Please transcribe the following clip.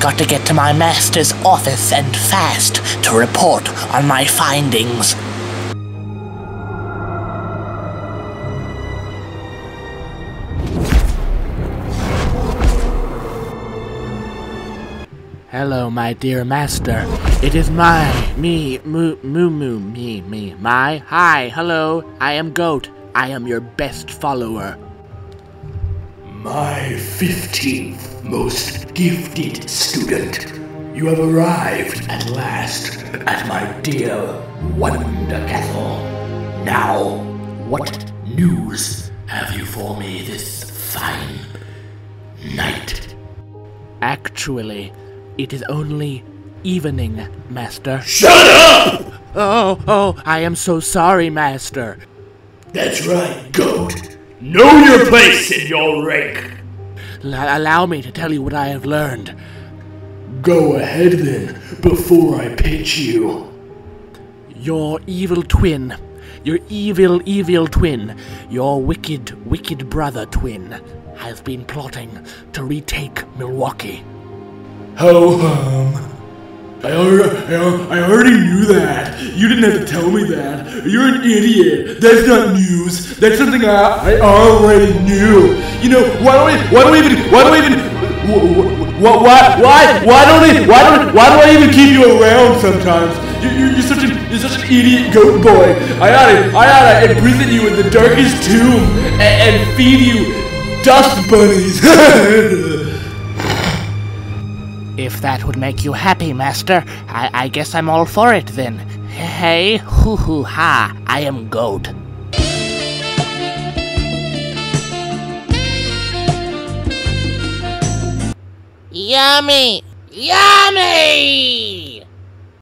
got to get to my master's office and fast to report on my findings. Hello, my dear master. It is my, me, moo, moo, moo, me, me, my. Hi, hello. I am Goat. I am your best follower. My 15th most gifted student. You have arrived at last at my dear Wonder Castle. Now, what news have you for me this fine night? Actually, it is only evening, master. Shut up! Oh, oh, I am so sorry, master. That's right, goat. Know your place in your rank. L- allow me to tell you what I have learned. Go ahead then, before I pinch you. Your evil twin, your evil, evil twin, your wicked, wicked brother twin, has been plotting to retake Milwaukee. Ho hum. I I I already knew that. You didn't have to tell me that. You're an idiot. That's not news. That's something I, I already knew. You know, why don't we, why don't we even, why don't we even, wh- wh- why, why, why don't we, why don't, why do I even keep you around sometimes? You, you're, you're such an, you're such an idiot goat boy. I oughta, I oughta imprison you in the darkest tomb and, and feed you dust bunnies. If that would make you happy, Master, I, I guess I'm all for it then. Hey, hoo hoo ha, I am Goat. Yummy! Yummy!